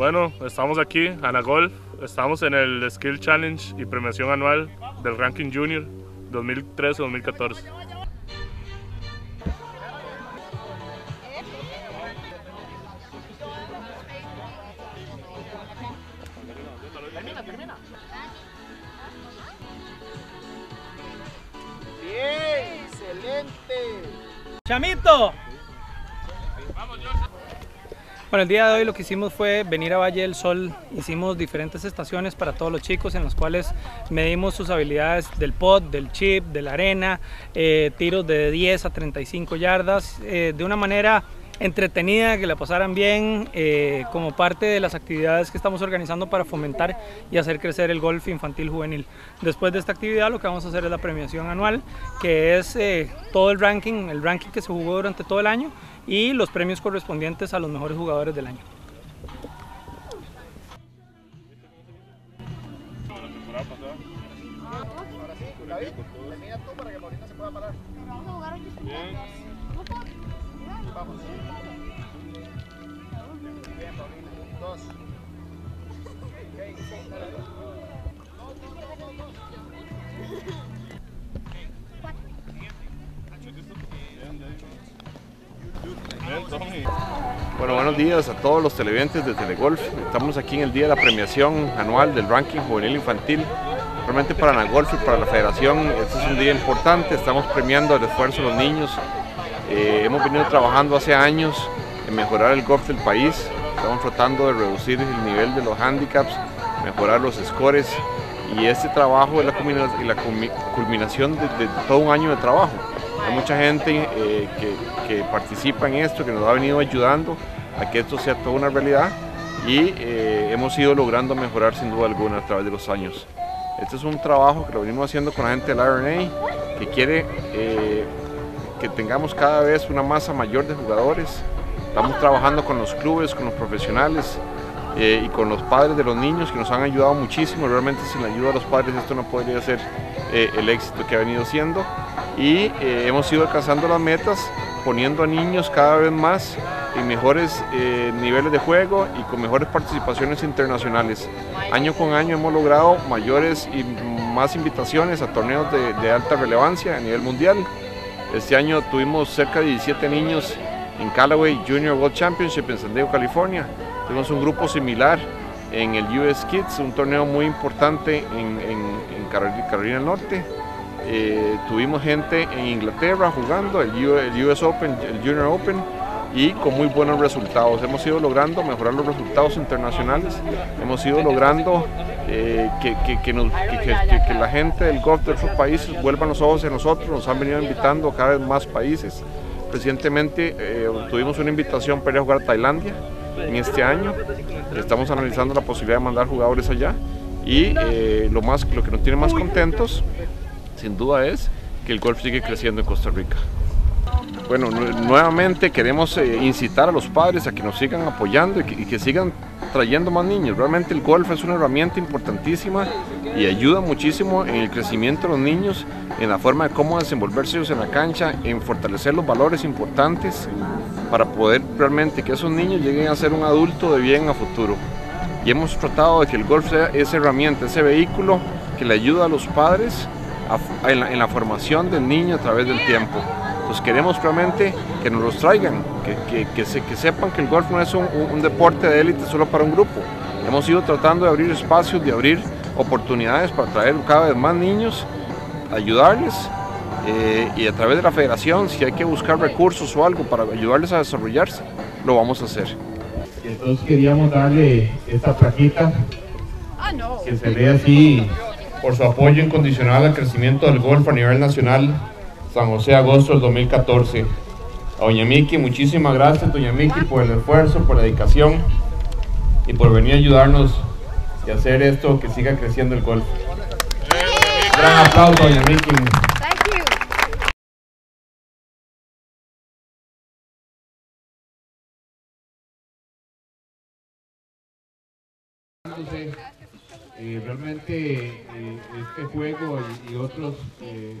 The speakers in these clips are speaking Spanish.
Bueno, estamos aquí, Ana Golf, estamos en el Skill Challenge y premiación anual del Ranking Junior 2013-2014. Bien, excelente. ¡Chamito! Bueno, el día de hoy lo que hicimos fue venir a Valle del Sol. Hicimos diferentes estaciones para todos los chicos en las cuales medimos sus habilidades del pod, del chip, de la arena, eh, tiros de 10 a 35 yardas, eh, de una manera entretenida, que la pasaran bien, eh, como parte de las actividades que estamos organizando para fomentar y hacer crecer el golf infantil juvenil. Después de esta actividad lo que vamos a hacer es la premiación anual, que es eh, todo el ranking, el ranking que se jugó durante todo el año y los premios correspondientes a los mejores jugadores del año. Ahora sí, David, tú para que se pueda parar. Vamos. Bien, Paulina. Dos. Bueno, buenos días a todos los televidentes de Telegolf. Estamos aquí en el día de la premiación anual del ranking juvenil infantil. Realmente para Anagolf y para la federación este es un día importante. Estamos premiando el esfuerzo de los niños. Eh, hemos venido trabajando hace años en mejorar el golf del país. Estamos tratando de reducir el nivel de los handicaps, mejorar los scores y este trabajo es la, culminación de, de todo un año de trabajo. Hay mucha gente eh, que, que participa en esto, que nos ha venido ayudando a que esto sea toda una realidad y eh, hemos ido logrando mejorar sin duda alguna a través de los años. Este es un trabajo que lo venimos haciendo con la gente del RNA que quiere eh, que tengamos cada vez una masa mayor de jugadores. Estamos trabajando con los clubes, con los profesionales eh, y con los padres de los niños que nos han ayudado muchísimo. Realmente sin la ayuda de los padres esto no podría ser eh, el éxito que ha venido siendo. Y eh, hemos ido alcanzando las metas poniendo a niños cada vez más en mejores niveles de juego y con mejores participaciones internacionales. Año con año hemos logrado mayores y más invitaciones a torneos de alta relevancia a nivel mundial. Este año tuvimos cerca de 17 niños en Callaway Junior World Championship en San Diego, California. Tuvimos un grupo similar en el US Kids, un torneo muy importante en, en- en Carol- Carolina del Norte. Eh, tuvimos gente en Inglaterra jugando el US Open, el Junior Open y con muy buenos resultados. Hemos ido logrando mejorar los resultados internacionales, hemos ido logrando eh, que, que- que la gente del golf de otros países vuelvan los ojos en nosotros, nos han venido invitando cada vez más países. Recientemente eh, tuvimos una invitación para ir a jugar a Tailandia en este año. Estamos analizando la posibilidad de mandar jugadores allá y eh, lo, más, lo que nos tiene más contentos, sin duda, es que el golf sigue creciendo en Costa Rica. Bueno, nu- nuevamente queremos eh, incitar a los padres a que nos sigan apoyando y que, sigan trayendo más niños. Realmente el golf es una herramienta importantísima y ayuda muchísimo en el crecimiento de los niños, en la forma de cómo desenvolverse ellos en la cancha, en fortalecer los valores importantes para poder realmente que esos niños lleguen a ser un adulto de bien a futuro. Y hemos tratado de que el golf sea esa herramienta, ese vehículo que le ayuda a los padres en la formación del niño a través del tiempo. Entonces queremos realmente que nos los traigan, que, que- que se- que sepan que el golf no es un, un- un deporte de élite solo para un grupo. Hemos ido tratando de abrir espacios, de abrir oportunidades para traer cada vez más niños, ayudarles eh, y a través de la federación, si hay que buscar recursos o algo para ayudarles a desarrollarse, lo vamos a hacer. Entonces queríamos darle esta plaquita que se ve así por su apoyo incondicional al crecimiento del golf a nivel nacional San José agosto del 2014. A Doña Miki, muchísimas gracias Doña Miki por el esfuerzo, por la dedicación y por venir a ayudarnos y hacer esto que siga creciendo el golf. Gran aplauso Doña Miki. Eh, realmente eh, este juego y, y otros eh,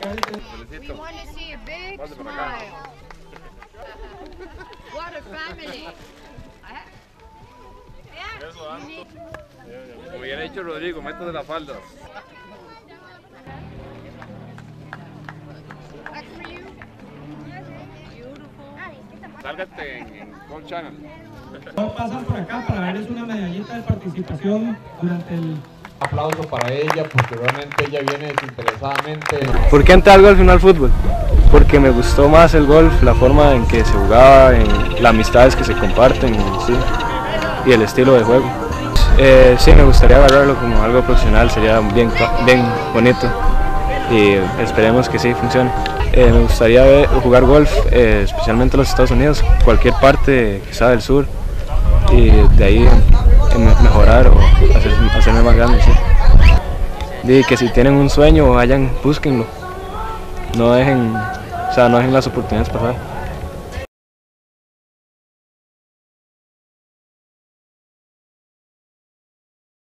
We want to see a big smile. What a family. Como hubiera dicho Rodrigo, métete la falda. Sálgate en, en Gold Channel. Pasan por acá para verles una medallita de participación durante el Aplauso para ella porque realmente ella viene desinteresadamente. ¿Por qué entré al golf y fútbol? Porque me gustó más el golf, la forma en que se jugaba, las amistades que se comparten y el estilo de juego. Eh, sí, me gustaría agarrarlo como algo profesional, sería bien, bien bonito y esperemos que sí funcione. Eh, me gustaría ver- jugar golf, eh, especialmente en los Estados Unidos, cualquier parte quizá del sur y de ahí mejorar o hacer- hacerme más grande. sí. Di que si tienen un sueño, vayan, búsquenlo. No dejen, o sea, no dejen las oportunidades pasar.